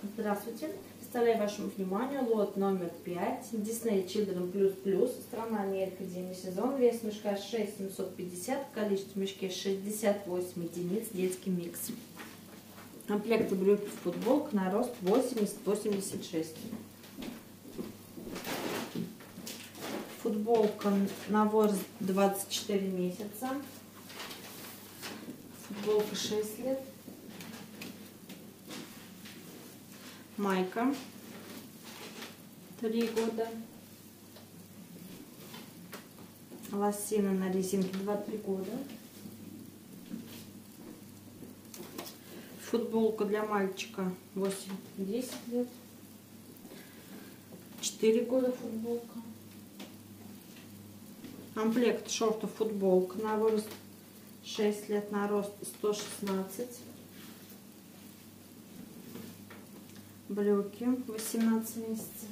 Здравствуйте! Представляю вашему вниманию лот номер 5 Disney Children Plus Plus. Страна Америка, зимний сезон. Вес мешка 6750 Количество в мешке 68 единиц. Детский микс. Комплекты брюки футболка на рост 80-86 Футболка на возраст 24 месяца. Футболка 6 лет Майка. Три года. Лосина на резинке 2-3 года. Футболка для мальчика 8-10 лет. 4 года футболка. Комплект шортов футболка на возраст 6 лет на рост 116. Брюки 18 месяцев,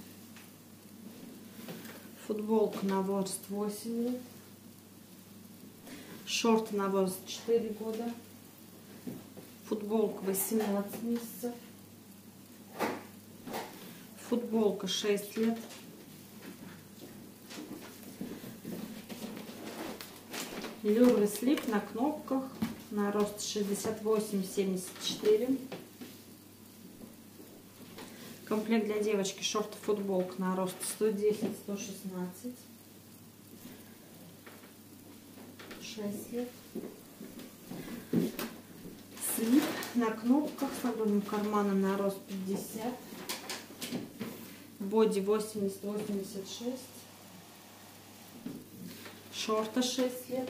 футболка на возраст 8 лет, шорты на возраст 4 года, футболка 18 месяцев, футболка 6 лет, Люрвый слип на кнопках на рост 68-74 Комплект для девочки шорты футболка на рост 110-116. 6 лет. Слип на кнопках с огромным карманом на рост 50. Боди 80-86. Шорты 6 лет.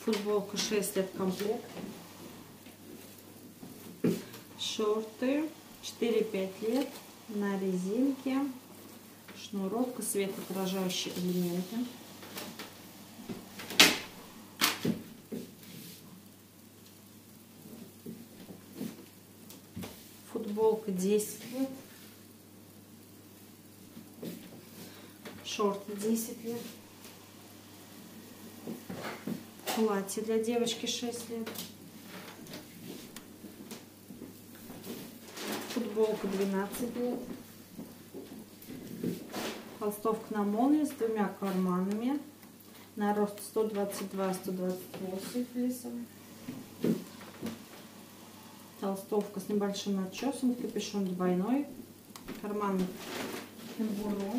Футболка 6 лет комплект. Шорты 4-5 лет на резинке, шнуровка, светоотражающие элементы. Футболка 10 лет. Шорты 10 лет. Платье для девочки 6 лет. Футболка 12 лет. Толстовка на молнии с двумя карманами. На рост 122-128 флисом. Толстовка с небольшим начесом, капюшон двойной. Карман кенгуру.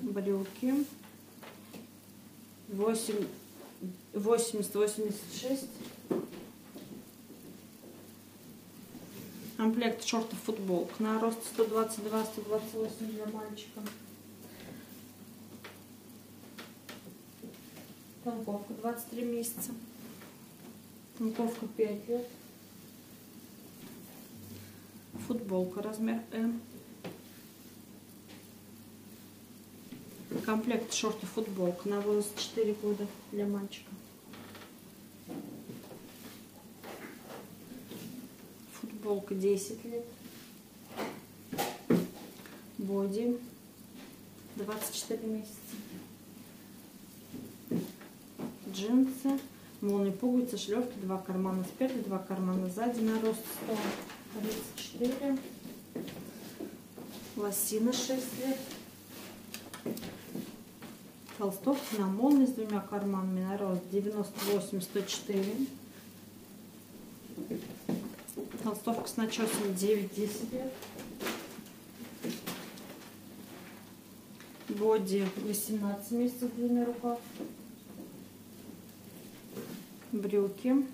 Брюки. 80-86 Комплект шортов футболок на рост 122-128 для мальчика. Танковка 23 месяца. Танковка 5 лет. Футболка размер М. Комплект шортов футболка на возраст 4 года для мальчика. Футболка 10 лет. Боди 24 месяца. Джинсы. Молнии пуговицы, шлевки, два кармана спереди, два кармана сзади на рост 134. Лосина 6 лет. Толстовка на молнии с двумя карманами на рост 98-104. Толстовка с начесом 9-10 лет. Боди 18 месяцев длинный рукав. Брюки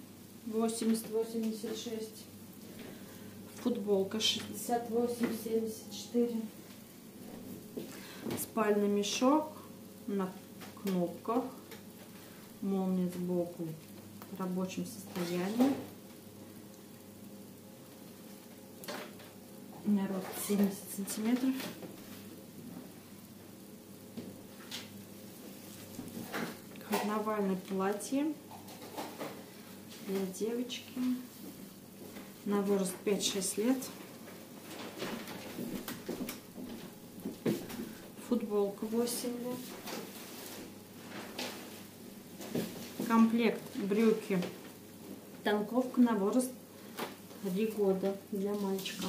80-86. Футболка 68-74. Спальный мешок на кнопках. Молния сбоку в рабочем состоянии. У меня рост 70 сантиметров. Карнавальное платье для девочки на возраст 5-6 лет. Футболка 8 лет. Комплект брюки. Танковка на возраст три года для мальчика.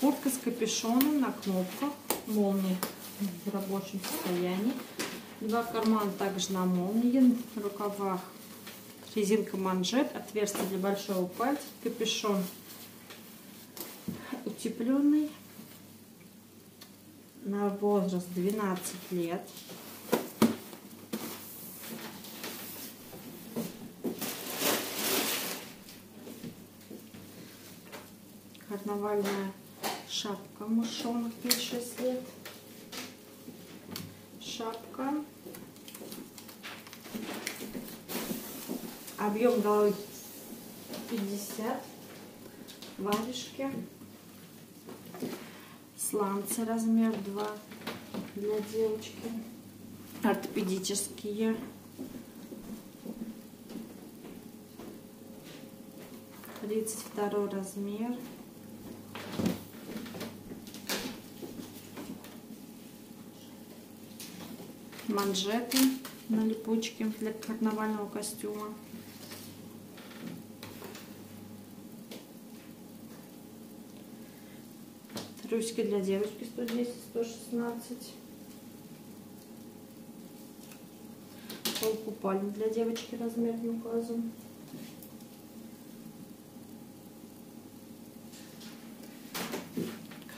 Куртка с капюшоном на кнопках, молния в рабочем состоянии. Два кармана также на молнии, в рукавах резинка манжет, отверстие для большого пальца, капюшон утепленный на возраст 12 лет. Карнавальная шапка мышонок 5-6 лет. Шапка. Объем головы 50. Варежки. Сланцы размер 2 для девочки. Ортопедические. Тридцать второй размер. Манжеты на липучке для карнавального костюма. Трусики для девочки 110-116. Полкупальник для девочки размер не указан.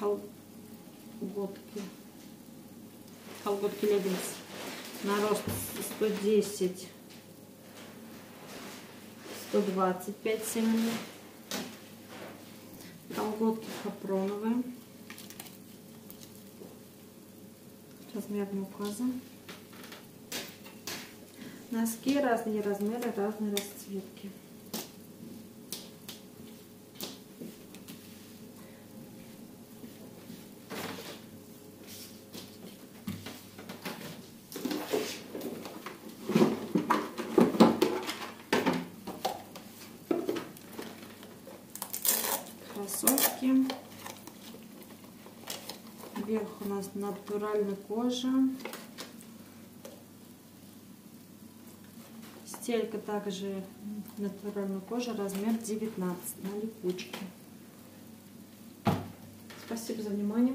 Колготки. Колготки леггинс на рост 110 125 семени колготки капроновые. Размер не указан носки разные размеры разные расцветки кроссовки. Верх у нас натуральная кожа. Стелька также натуральная кожа, размер 19 на липучке. Спасибо за внимание.